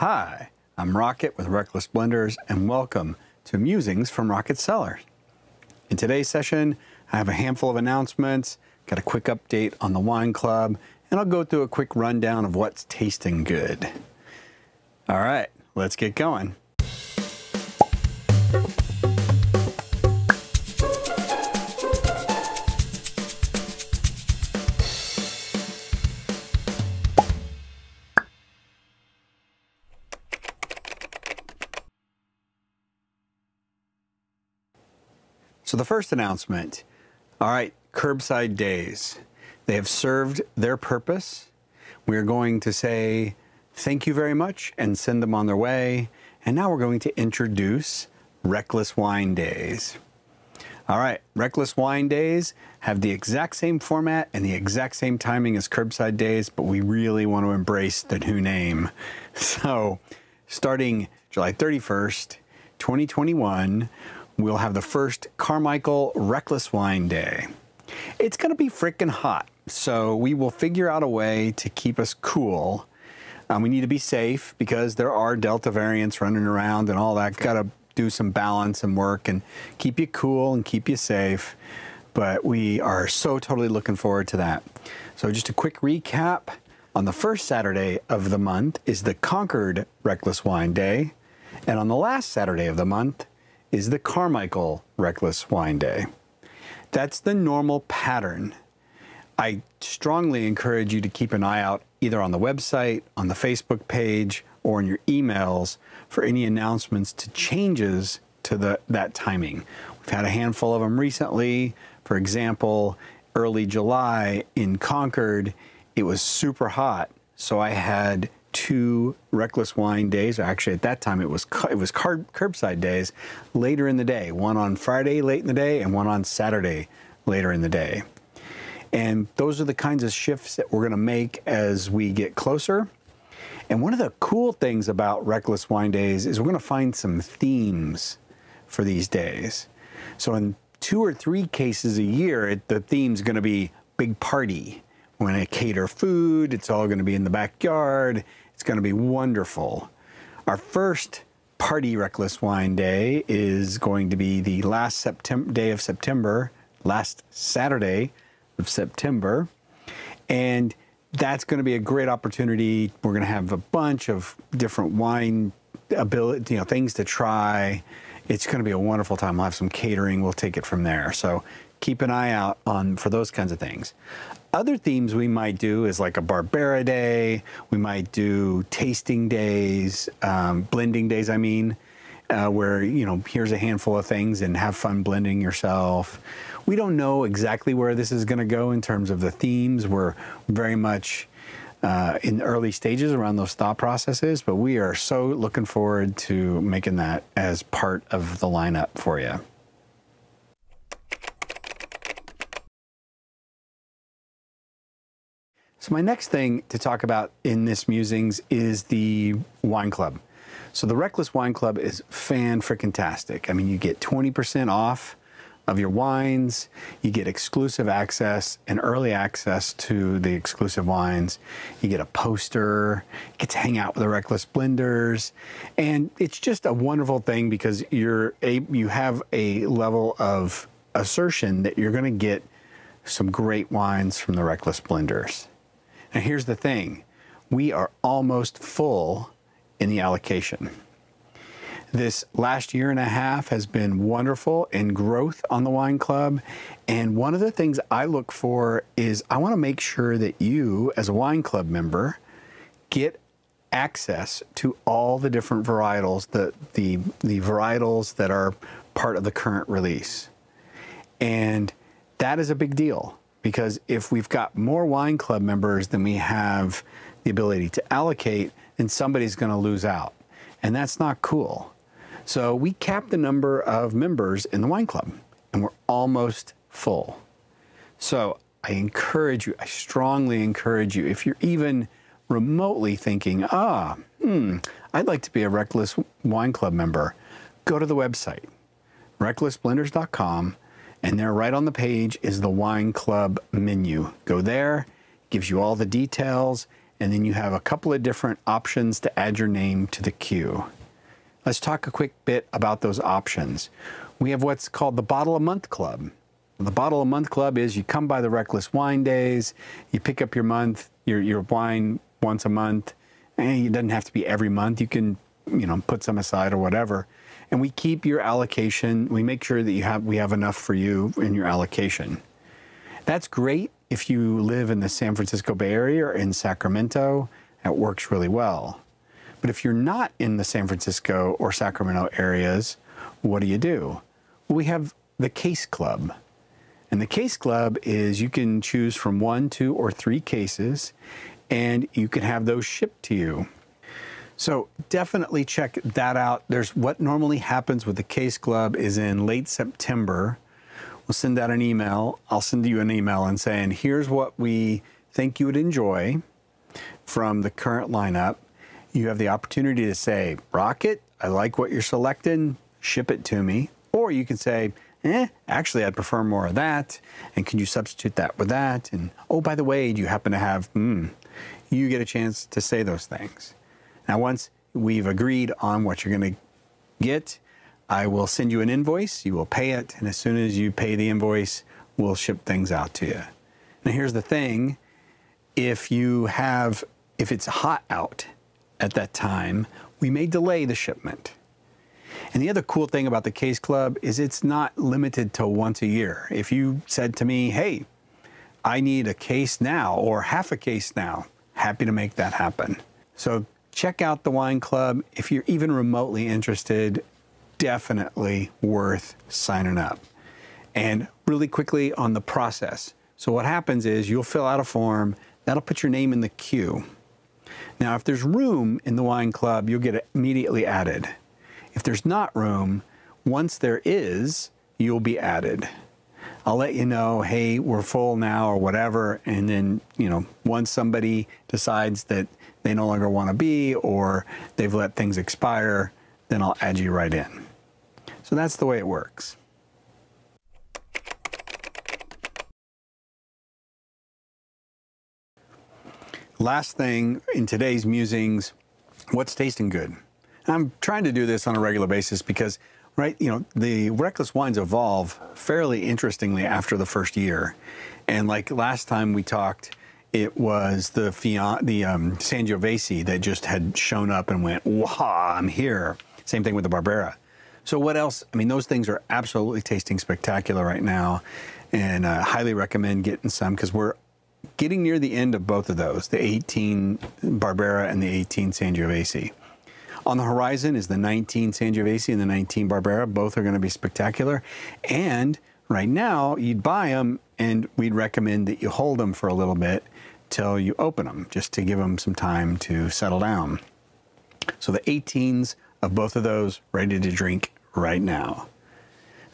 Hi, I'm Rocket with Wreckless Blenders, and welcome to Musings from Rocket Cellars. In today's session, I have a handful of announcements, got a quick update on the wine club, and I'll go through a quick rundown of what's tasting good. All right, let's get going. So, the first announcement all right, curbside days. They have served their purpose. We are going to say thank you very much and send them on their way. And now we're going to introduce Wreckless Wine Days. All right, Wreckless Wine Days have the exact same format and the exact same timing as Curbside Days, but we really want to embrace the new name. So, starting July 31st, 2021, we'll have the first Carmichael Wreckless Wine Day. It's going to be freaking hot, so we will figure out a way to keep us cool. Um, we need to be safe because there are Delta variants running around and all that. Got to do some balance and work and keep you cool and keep you safe. But we are so totally looking forward to that. So, just a quick recap on the first Saturday of the month is the Concord Wreckless Wine Day. And on the last Saturday of the month is the Carmichael Wreckless Wine Day. That's the normal pattern. I strongly encourage you to keep an eye out either on the website, on the Facebook page, or in your emails for any announcements to changes to the, that timing. We've had a handful of them recently. For example, early July in Concord, it was super hot. So I had two wreckless wine days. Actually, at that time it was it was curbside days later in the day. One on Friday late in the day, and one on Saturday later in the day. And those are the kinds of shifts that we're going to make as we get closer. And one of the cool things about Wreckless Wine Days is we're going to find some themes for these days. So, in two or three cases a year, it, the theme's going to be big party. We're going to cater food, it's all going to be in the backyard, it's going to be wonderful. Our first Party Wreckless Wine Day is going to be the last September, day of September, last Saturday of September. And that's going to be a great opportunity. We're going to have a bunch of different wine ability, you know, things to try. It's going to be a wonderful time. We'll have some catering. We'll take it from there. So keep an eye out on for those kinds of things. Other themes we might do is like a Barbera day. We might do tasting days, um, blending days. I mean, uh, where you know here's a handful of things and have fun blending yourself. We don't know exactly where this is going to go in terms of the themes. We're very much uh, in early stages around those thought processes, but we are so looking forward to making that as part of the lineup for you. So my next thing to talk about in this musings is the wine club. So the Wreckless Wine Club is fan freaking tastic. I mean, you get 20% off of your wines, you get exclusive access and early access to the exclusive wines. You get a poster, you get to hang out with the Wreckless Blenders, and it's just a wonderful thing because you're a, you have a level of assertion that you're going to get some great wines from the Wreckless Blenders. Now, here's the thing we are almost full in the allocation. This last year and a half has been wonderful in growth on the wine club. And one of the things I look for is I want to make sure that you, as a wine club member, get access to all the different varietals, the, the, the varietals that are part of the current release. And that is a big deal because if we've got more wine club members than we have the ability to allocate, then somebody's going to lose out. And that's not cool. So we cap the number of members in the wine club, and we're almost full. So I encourage you, I strongly encourage you, if you're even remotely thinking, ah, hmm, I'd like to be a Wreckless Wine Club member, go to the website, wrecklessblenders.com and there, right on the page, is the wine club menu. Go there, gives you all the details, and then you have a couple of different options to add your name to the queue. Let's talk a quick bit about those options. We have what's called the Bottle a Month Club. The Bottle a Month Club is you come by the Wreckless Wine Days, you pick up your month, your, your wine once a month. And it doesn't have to be every month. You can, you know, put some aside or whatever. And we keep your allocation. We make sure that you have we have enough for you in your allocation. That's great if you live in the San Francisco Bay Area or in Sacramento. That works really well. But if you're not in the San Francisco or Sacramento areas, what do you do? Well, we have the Case Club. And the Case Club is you can choose from one, two, or three cases, and you can have those shipped to you. So definitely check that out. There's what normally happens with the Case Club is in late September. We'll send out an email. I'll send you an email and saying, here's what we think you would enjoy from the current lineup. You have the opportunity to say, Rocket, I like what you're selecting, ship it to me. Or you can say, eh, actually, I'd prefer more of that. And can you substitute that with that? And oh, by the way, do you happen to have, hmm, you get a chance to say those things. Now, once we've agreed on what you're going to get, I will send you an invoice. You will pay it. And as soon as you pay the invoice, we'll ship things out to you. Now, here's the thing if you have, if it's hot out at that time, we may delay the shipment. And the other cool thing about the Case Club is it's not limited to once a year. If you said to me, hey, I need a case now or half a case now, happy to make that happen. So check out the Wine Club. If you're even remotely interested, definitely worth signing up. And really quickly on the process. So what happens is you'll fill out a form, that'll put your name in the queue. Now, if there's room in the wine club, you'll get immediately added. If there's not room, once there is, you'll be added. I'll let you know, hey, we're full now or whatever. And then, you know, once somebody decides that they no longer want to be or they've let things expire, then I'll add you right in. So that's the way it works. Last thing in today's musings, what's tasting good? I'm trying to do this on a regular basis because, right, you know, the wreckless wines evolve fairly interestingly after the first year. And like last time we talked, it was the Fian- the um, Sangiovese that just had shown up and went, wow, I'm here. Same thing with the Barbera. So what else? I mean, those things are absolutely tasting spectacular right now, and I highly recommend getting some because we're getting near the end of both of those, the 18 Barbera and the 18 Sangiovese. On the horizon is the 19 Sangiovese and the 19 Barbera. Both are going to be spectacular. And right now, you'd buy them, and we'd recommend that you hold them for a little bit till you open them, just to give them some time to settle down. So the 18s of both of those ready to drink right now.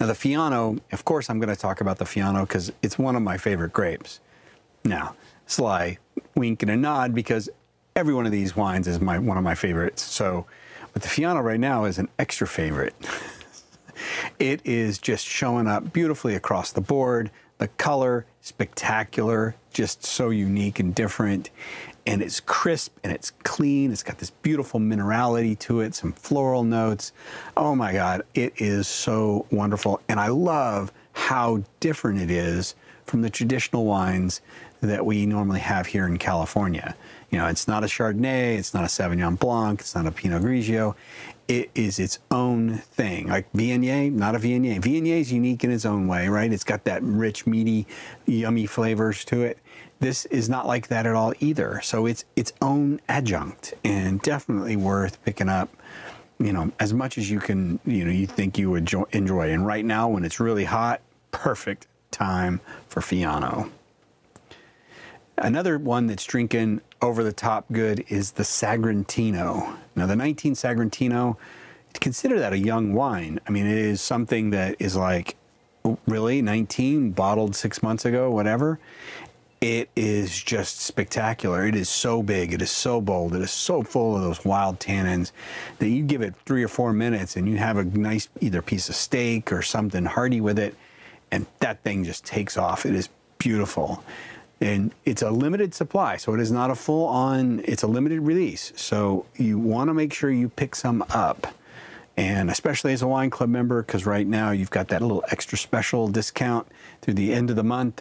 Now the Fiano, of course, I'm going to talk about the Fiano because it's one of my favorite grapes. Now, sly wink and a nod because every one of these wines is my one of my favorites. So, but the Fiano right now is an extra favorite. it is just showing up beautifully across the board. The color, spectacular, just so unique and different. And it's crisp and it's clean. It's got this beautiful minerality to it, some floral notes. Oh my God, it is so wonderful. And I love how different it is from the traditional wines that we normally have here in California. You know, it's not a Chardonnay, it's not a Sauvignon Blanc, it's not a Pinot Grigio. It is its own thing. Like Viognier, not a Viognier. Viognier is unique in its own way, right? It's got that rich, meaty, yummy flavors to it. This is not like that at all either. So it's its own adjunct and definitely worth picking up you know, as much as you can, you know, you think you would enjoy. And right now, when it's really hot, perfect time for Fiano. Another one that's drinking over the top good is the Sagrantino. Now, the 19 Sagrantino, consider that a young wine. I mean, it is something that is like, really, 19, bottled six months ago, whatever. It is just spectacular. It is so big. It is so bold. It is so full of those wild tannins that you give it three or four minutes and you have a nice either piece of steak or something hearty with it, and that thing just takes off. It is beautiful. And it's a limited supply, so it is not a full on. It's a limited release, so you want to make sure you pick some up, and especially as a wine club member, because right now you've got that little extra special discount through the end of the month.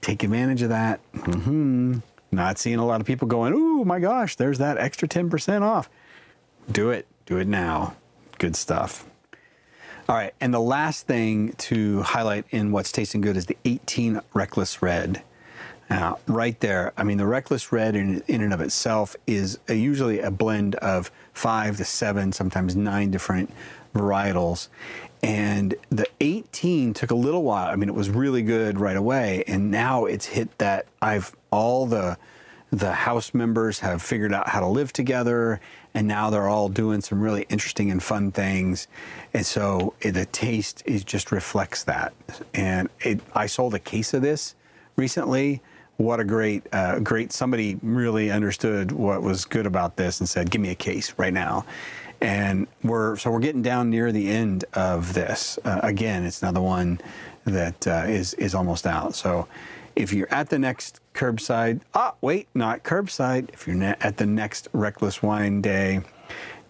Take advantage of that. Mm-hmm. Not seeing a lot of people going, oh my gosh, there's that extra ten percent off." Do it. Do it now. Good stuff. All right, and the last thing to highlight in what's tasting good is the 18 Wreckless Red. Now, right there, I mean, the Wreckless Red in, in and of itself is a, usually a blend of five to seven, sometimes nine different varietals. And the 18 took a little while. I mean, it was really good right away. And now it's hit that I've all the the house members have figured out how to live together and now they're all doing some really interesting and fun things and so it, the taste is just reflects that and it, i sold a case of this recently what a great, uh, great, somebody really understood what was good about this and said, give me a case right now. And we're, so we're getting down near the end of this. Uh, again, it's another one that uh, is is almost out. So if you're at the next curbside, ah, wait, not curbside. If you're at the next Wreckless Wine Day,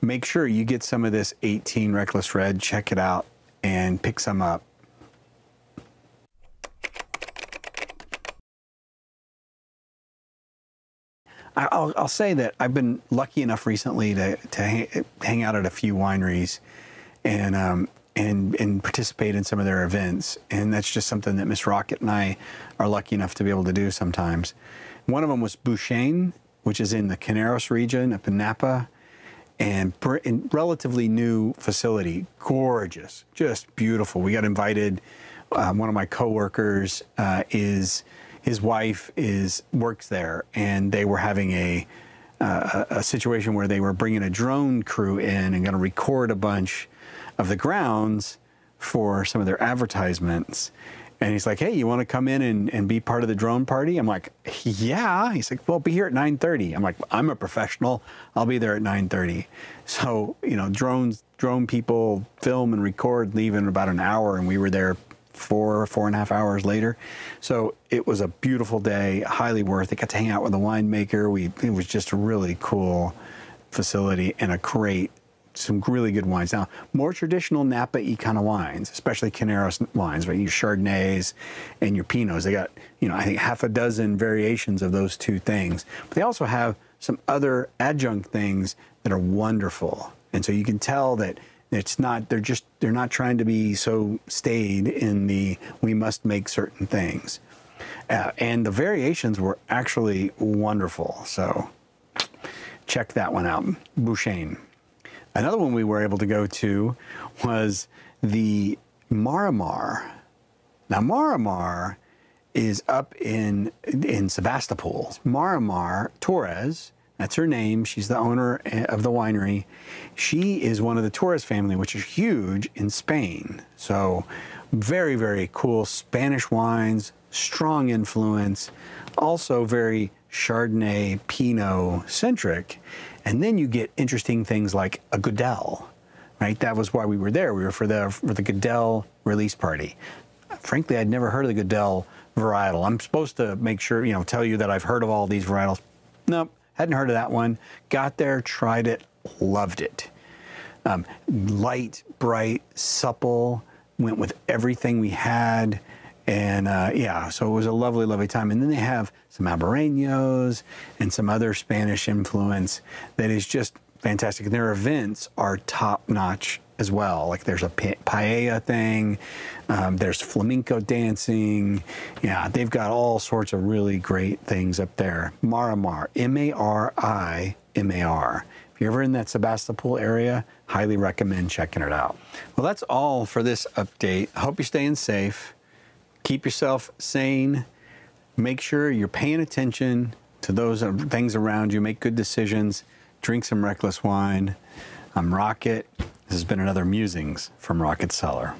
make sure you get some of this 18 Wreckless Red, check it out, and pick some up. I'll, I'll, say that I've been lucky enough recently to, to hang, out at a few wineries and, um, and, and participate in some of their events. And that's just something that Miss Rocket and I are lucky enough to be able to do sometimes. One of them was Bouchaine, which is in the Carneros region up in Napa. And relatively new facility, gorgeous, just beautiful. We got invited. Um, one of my coworkers uh, is his wife is works there, and they were having a uh, a situation where they were bringing a drone crew in and going to record a bunch of the grounds for some of their advertisements. And he's like, "Hey, you want to come in and, and be part of the drone party?" I'm like, "Yeah." He's like, "Well, be here at 9:30." I'm like, "I'm a professional. I'll be there at 9:30." So you know, drones, drone people film and record, leave in about an hour, and we were there four, four and a half hours later. So it was a beautiful day, highly worth it. Got to hang out with the winemaker. We it was just a really cool facility and a great some really good wines. Now, more traditional Napa-y kind of wines, especially Carneros wines, right? Your Chardonnays and your Pinots. They got, you know, I think half a dozen variations of those two things. But they also have some other adjunct things that are wonderful. And so you can tell that it's not, they're just, they're not trying to be so staid in the, we must make certain things. Uh, and the variations were actually wonderful. So check that one out. Bouchaine. Another one we were able to go to was the Marimar. Now, Marimar is up in in Sebastopol. Marimar Torres that's her name. She's the owner eh, of the winery. She is one of the Torres family, which is huge in Spain. So, very, very cool Spanish wines, strong influence, also very Chardonnay, Pinot centric. And then you get interesting things like a Godello, right? That was why we were there. We were for the, for the Godello release party. Frankly, I'd never heard of the Godello varietal. I'm supposed to make sure, you know, tell you that I've heard of all these varietals. Nope, Hadn't heard of that one. Got there, tried it, loved it. Um, light, bright, supple, went with everything we had. And uh, yeah, so it was a lovely, lovely time. And then they have some Albariños and some other Spanish influence that is just fantastic. And their events are top notch as well. Like there's a paella thing, um, there's flamenco dancing. Yeah, they've got all sorts of really great things up there. Marimar, M A R I M A R. If you're ever in that Sebastopol area, highly recommend checking it out. Well, that's all for this update. I hope you're staying safe. Keep yourself sane. Make sure you're paying attention to those things around you. Make good decisions. Drink some wreckless wine. I'm Rocket. This has been another Musings from Rocket Cellar.